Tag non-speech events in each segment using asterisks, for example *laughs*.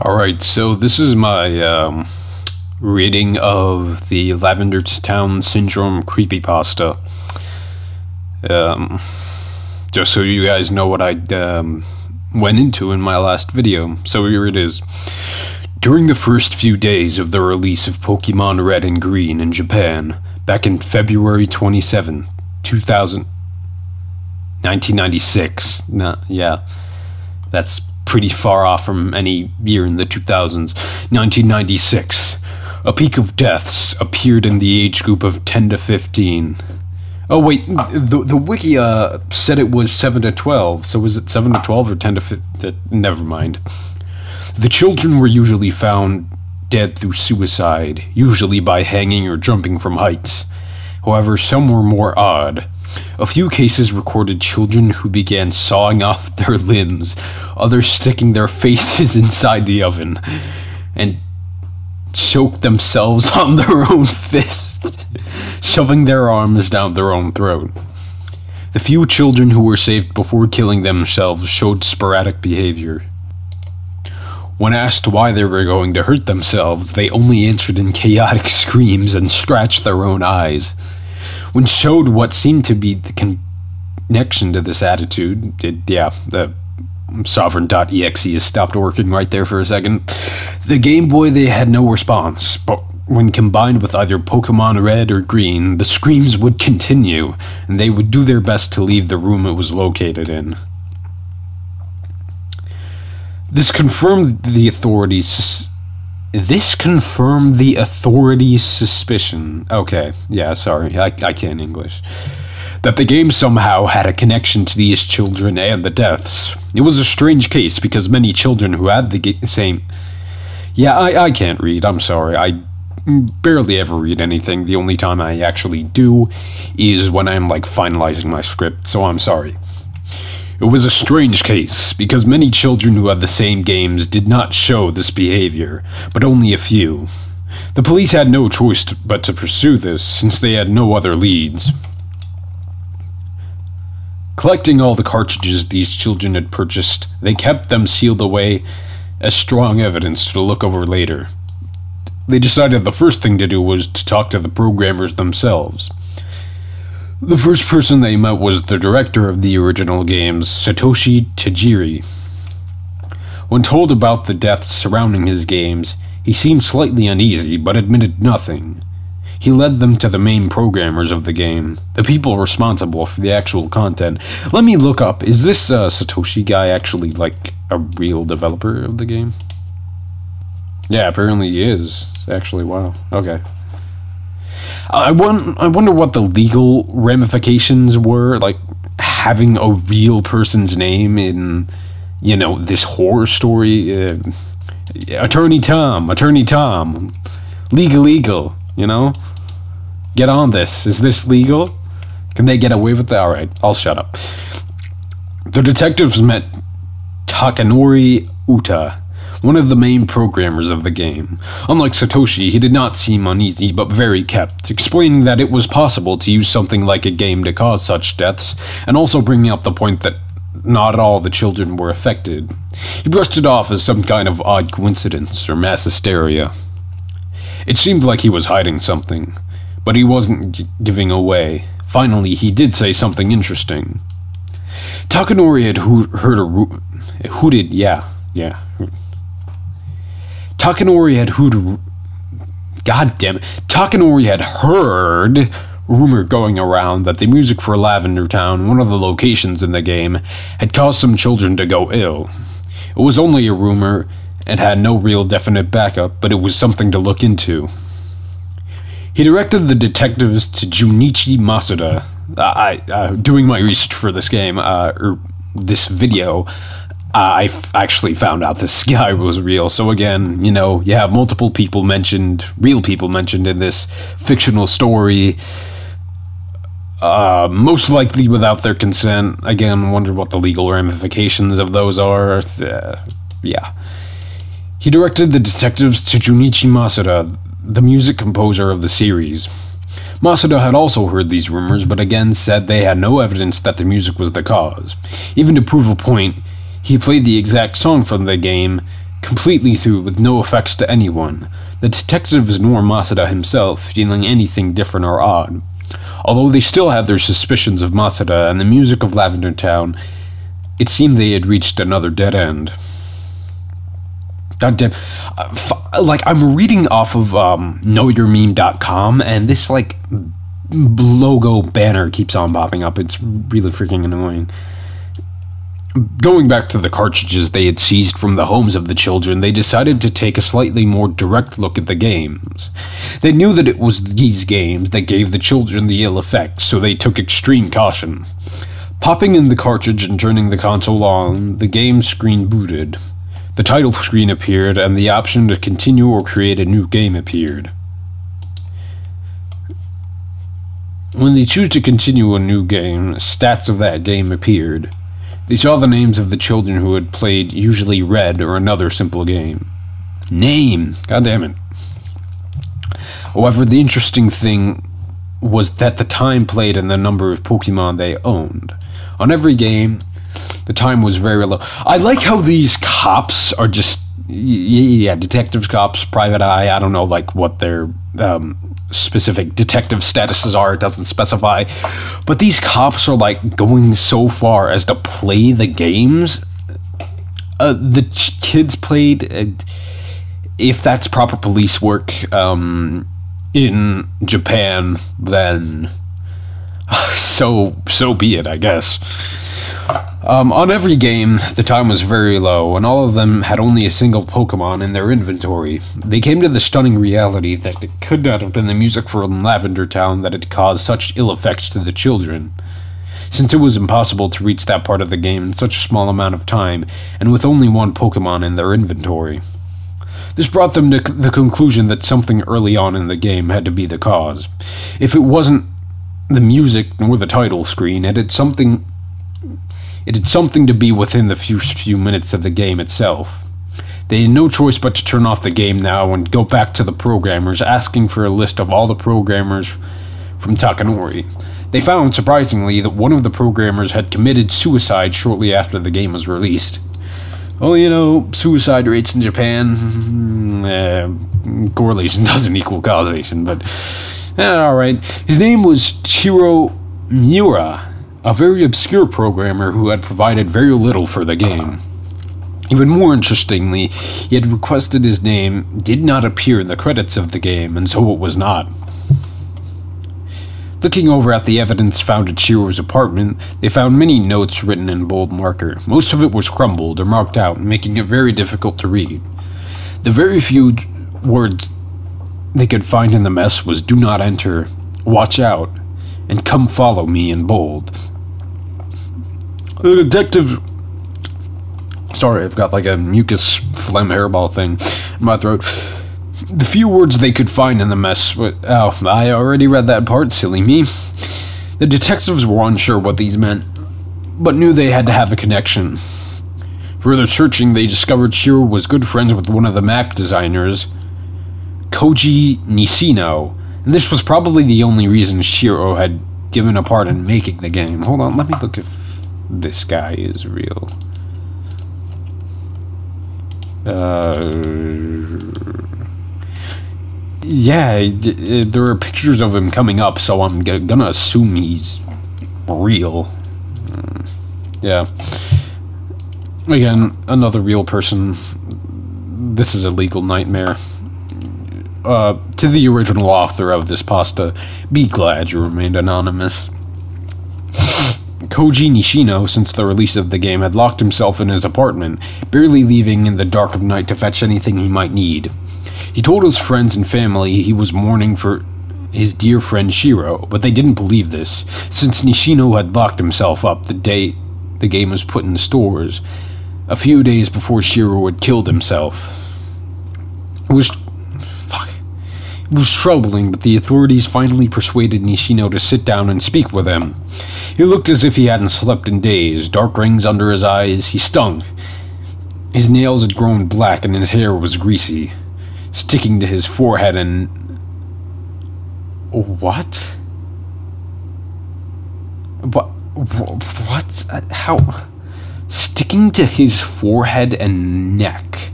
All right, so this is my um, reading of the Lavender Town Syndrome creepypasta. Um, just so you guys know what I um, went into in my last video. So here it is. During the first few days of the release of Pokemon Red and Green in Japan, back in February 27, 2000, 1996. Nah, yeah, that's pretty far off from any year in the 2000s. 1996. A peak of deaths appeared in the age group of 10 to 15. Oh wait, the the wiki uh, said it was 7 to 12. So was it 7 to 12 or 10 to 15? Never mind. The children were usually found dead through suicide, usually by hanging or jumping from heights. However, some were more odd. A few cases recorded children who began sawing off *laughs* their limbs, others sticking their faces *laughs* inside the oven, and choked themselves *laughs* on their own fist, shoving their arms down their own throat. The few children who were saved before killing themselves showed sporadic behavior. When asked why they were going to hurt themselves, they only answered in chaotic screams and scratched their own eyes. When showed what seemed to be the connection to this attitude, it, yeah, the Saavrin.exe has stopped working right there for a second. The Game Boy, they had no response, but when combined with either Pokemon Red or Green, the screams would continue, and they would do their best to leave the room it was located in. This confirmed the authorities' This confirmed the authorities' suspicion. Okay, yeah, sorry, I, I can't English. That the game somehow had a connection to these children and the deaths. It was a strange case because many children who had the same. Yeah, I, I can't read, I'm sorry. I barely ever read anything. The only time I actually do is when I'm like finalizing my script, so I'm sorry. It was a strange case, because many children who had the same games did not show this behavior, but only a few. The police had no choice to, but to pursue this, since they had no other leads. Collecting all the cartridges these children had purchased, they kept them sealed away as strong evidence to look over later. They decided the first thing to do was to talk to the programmers themselves. The first person they met was the director of the original games, Satoshi Tajiri. When told about the deaths surrounding his games, he seemed slightly uneasy but admitted nothing. He led them to the main programmers of the game, the people responsible for the actual content. Let me look up, is this uh, Satoshi guy actually like a real developer of the game? Yeah, apparently he is. Actually, wow. Okay. I I wonder what the legal ramifications were, like having a real person's name in, you know, this horror story. Uh, Attorney Tom, Attorney Tom, legal, legal. You know, get on this. Is this legal? Can they get away with that? All right, I'll shut up. The detectives met Takanori Uta one of the main programmers of the game. Unlike Satoshi, he did not seem uneasy but very kept, explaining that it was possible to use something like a game to cause such deaths, and also bringing up the point that not all the children were affected. He brushed it off as some kind of odd coincidence or mass hysteria. It seemed like he was hiding something, but he wasn't giving away. Finally, he did say something interesting. Takanori had heard a hooted, yeah, yeah, Takanori had heard. God damn it. Takanori had heard rumor going around that the music for Lavender Town, one of the locations in the game, had caused some children to go ill. It was only a rumor and had no real definite backup, but it was something to look into. He directed the detectives to Junichi Masuda. I, uh, doing my research for this game, uh, or this video, I actually found out this *laughs* guy was real. So again, you know, you have multiple people mentioned, real people mentioned in this fictional story. Uh, most likely without their consent. Again, wonder what the legal ramifications of those are. Uh, yeah. He directed the detectives to Junichi Masuda, the music composer of the series. Masuda had also heard these rumors, but again said they had no evidence that the music was the cause. Even to prove a point, he played the exact song from the game completely through with no effects to anyone. The detectives nor Masuda himself feeling anything different or odd. Although they still had their suspicions of Masuda and the music of Lavender Town, it seemed they had reached another dead end. God damn. Uh, like, I'm reading off of um, knowyourmeme.com, and this, like, logo banner keeps on popping up. It's really freaking annoying. Going back to the cartridges they had seized from the homes of the children, they decided to take a slightly more direct look at the games. They knew that it was these games that gave the children the ill effects, so they took extreme caution. Popping in the cartridge and turning the console on, the game screen booted. The title screen appeared, and the option to continue or create a new game appeared. When they choose to continue a new game, stats of that game appeared. They saw the names of the children who had played usually Red or another simple game. Name! God damn it. However, the interesting thing was that the time played and the number of Pokemon they owned. On every game, the time was very low. I like how these cops are just yeah, detectives, cops, private eye. I don't know like what their um, specific detective statuses are. It doesn't specify, but these cops are like going so far as to play the games. Uh, the ch- kids played. Uh, if that's proper police work um, in Japan, then *laughs* so so be it. I guess. Um, on every game, the time was very low, and all of them had only a single Pokemon in their inventory. They came to the stunning reality that it could not have been the music from Lavender Town that had caused such ill effects to the children. Since it was impossible to reach that part of the game in such a small amount of time, and with only one Pokemon in their inventory. This brought them to the conclusion that something early on in the game had to be the cause. If it wasn't the music nor the title screen, it had something it had something to be within the few, few minutes of the game itself. They had no choice but to turn off the game now and go back to the programmers, asking for a list of all the programmers from Takanori. They found, surprisingly, that one of the programmers had committed suicide shortly after the game was released. Well, you know, suicide rates in Japan, uh, correlation *laughs* doesn't equal causation, but uh, alright. His name was Chiro Miura, a very obscure programmer who had provided very little for the game. Even more interestingly, he had requested his name did not appear in the credits of the game, and so it was not. Looking over at the evidence found at Chiro's apartment, they found many notes written in bold marker. Most of it was crumbled or marked out, making it very difficult to read. The very few words they could find in the mess was do not enter, watch out, and come follow me in bold. The detective. Sorry, I've got like a mucus phlegm hairball thing in my throat. The few words they could find in the mess. Oh, I already read that part, silly me. The detectives were unsure what these meant, but knew they had to have a connection. Further searching, they discovered Shiro was good friends with one of the map designers, Koji Nishino, and this was probably the only reason Shiro had given a part in making the game. Hold on, let me look if this guy is real. Uh, yeah, there are pictures of him coming up, so I'm gonna assume he's real. Mm, yeah. Again, another real person. This is a legal nightmare. Uh, to the original author of this pasta, be glad you remained anonymous. Koji Nishino, since the release of the game, had locked himself in his apartment, barely leaving in the dark of night to fetch anything he might need. He told his friends and family he was mourning for his dear friend Shiro, but they didn't believe this, since Nishino had locked himself up the day the game was put in stores, a few days before Shiro had killed himself. It was. Was troubling, but the authorities finally persuaded Nishino to sit down and speak with him. He looked as if he hadn't slept in days, dark rings under his eyes. He stung. His nails had grown black and his hair was greasy, sticking to his forehead and. What? What? What? How? Sticking to his forehead and neck.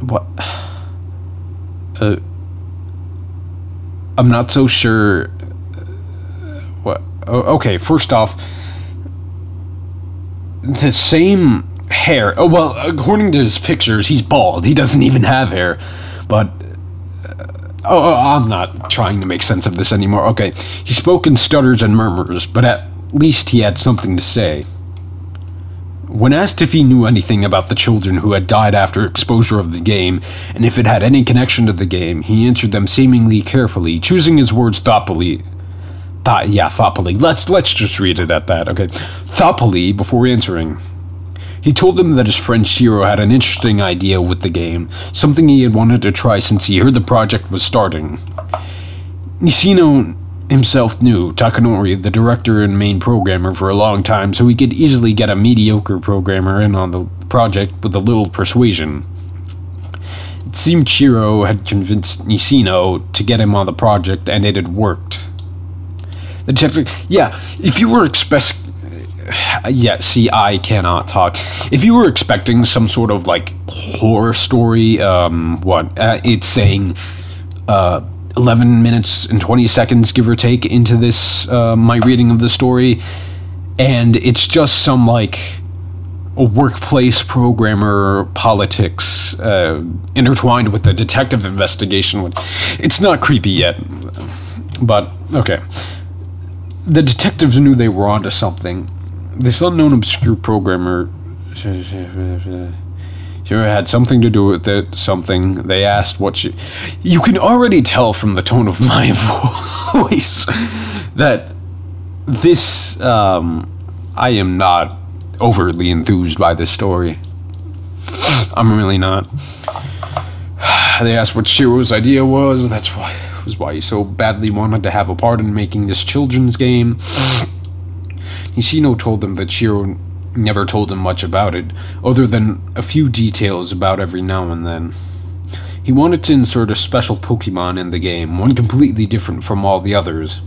what? Uh, I'm not so sure. What? Okay, first off, the same hair. Oh well, according to his pictures, he's bald. He doesn't even have hair. But uh, oh, oh, I'm not trying to make sense of this anymore. Okay, he spoke in stutters and murmurs, but at least he had something to say. When asked if he knew anything about the children who had died after exposure of the game, and if it had any connection to the game, he answered them seemingly carefully, choosing his words thoughtfully. Th- yeah, thoughtfully. Let's let's just read it at that, okay? Thoughtfully before answering. He told them that his friend Shiro had an interesting idea with the game, something he had wanted to try since he heard the project was starting. Nishino himself knew Takanori, the director and main programmer, for a long time, so he could easily get a mediocre programmer in on the project with a little persuasion. It seemed Shiro had convinced Nishino to get him on the project, and it had worked. The detective, yeah, if you were expect, yeah, see, I cannot talk. If you were expecting some sort of like horror story, um, what uh, it's saying, uh 11 minutes and 20 seconds, give or take, into this, uh, my reading of the story. And it's just some, like, a workplace programmer politics uh, intertwined with the detective investigation. It's not creepy yet. But, okay. The detectives knew they were onto something. This unknown obscure programmer Sure had something to do with it, something. They asked what she. You can already tell from the tone of my *laughs* voice that this. Um, I am not overly enthused by this story. I'm really not. They asked what Shiro's idea was. That's why was why he so badly wanted to have a part in making this children's game. Nishino told them that Shiro never told him much about it, other than a few details about every now and then. He wanted to insert a special Pokemon in the game, one completely different from all the others.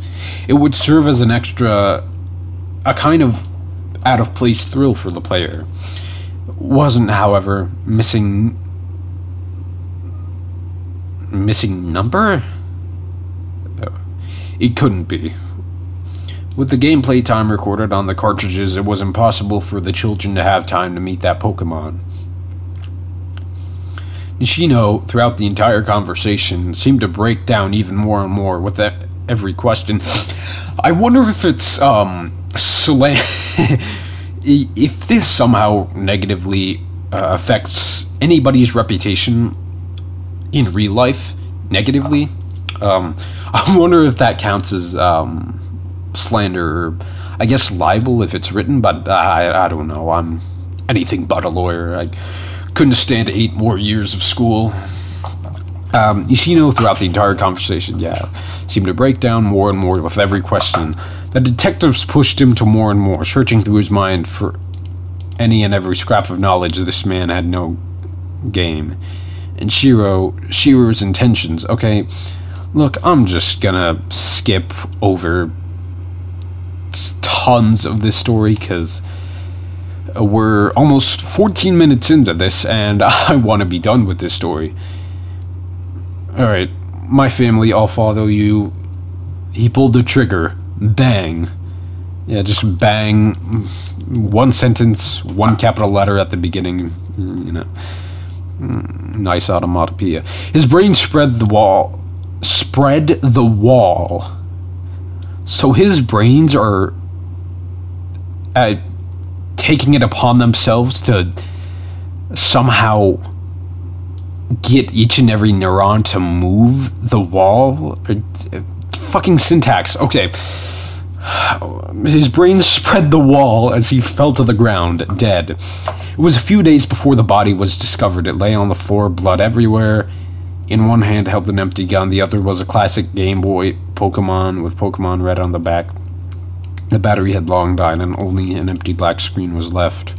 It would serve as an extra, a kind of out of place thrill for the player. Wasn't, however, missing. missing number? It couldn't be. With the gameplay time recorded on the cartridges, it was impossible for the children to have time to meet that Pokemon. Nishino, throughout the entire conversation, seemed to break down even more and more with every question. I wonder if it's, um, *laughs* if this somehow negatively uh, affects anybody's reputation in real life negatively. Um, *laughs* I wonder if that counts as, um, slander or I guess libel if it's written, but I, I don't know. I'm anything but a lawyer. I couldn't stand eight more years of school. Um, Ishino, throughout the entire conversation, yeah, seemed to break down more and more with every question. The detectives pushed him to more and more, searching through his mind for any and every scrap of knowledge this man had no game. And Shiro, Shiro's intentions, okay, look, I'm just gonna skip over tons of this story because uh, we're almost 14 minutes into this and *laughs* I want to be done with this story. Alright, my family, I'll follow you. He pulled the trigger. Bang. Yeah, just bang. One sentence, one capital letter at the beginning, you know. Mm, nice automatopoeia. His brain spread the wall. Spread the wall. So his brains are uh, taking it upon themselves to somehow get each and every neuron to move the wall. Uh, fucking syntax. Okay. His brain spread the wall as he fell to the ground, dead. It was a few days before the body was discovered. It lay on the floor, blood everywhere. In one hand held an empty gun, the other was a classic Game Boy Pokemon with Pokemon Red on the back. The battery had long died and only an empty black screen was left.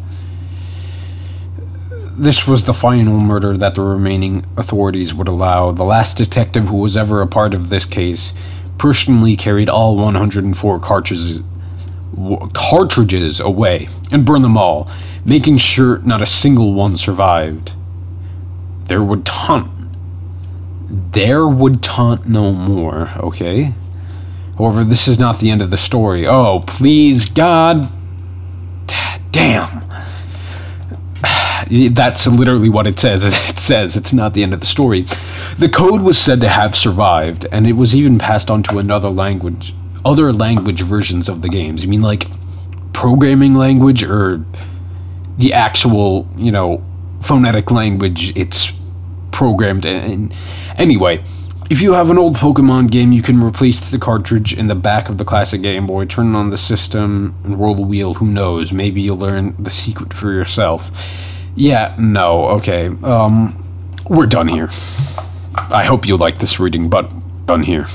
This was the final murder that the remaining authorities would allow. The last detective who was ever a part of this case personally carried all 104 cartridges cartridges away and burned them all, making sure not a single one survived. there would taunt. There would taunt no more, okay? However, this is not the end of the story. Oh, please, God. Damn. *sighs* That's literally what it says. *laughs* It says it's not the end of the story. The code was said to have survived, and it was even passed on to another language, other language versions of the games. You mean like programming language or the actual, you know, phonetic language it's programmed in? Anyway, if you have an old Pokemon game, you can replace the cartridge in the back of the classic Game Boy, turn on the system, and roll the wheel. Who knows? Maybe you'll learn the secret for yourself. Yeah, no, okay. Um, we're done here. I hope you like this reading, but done here.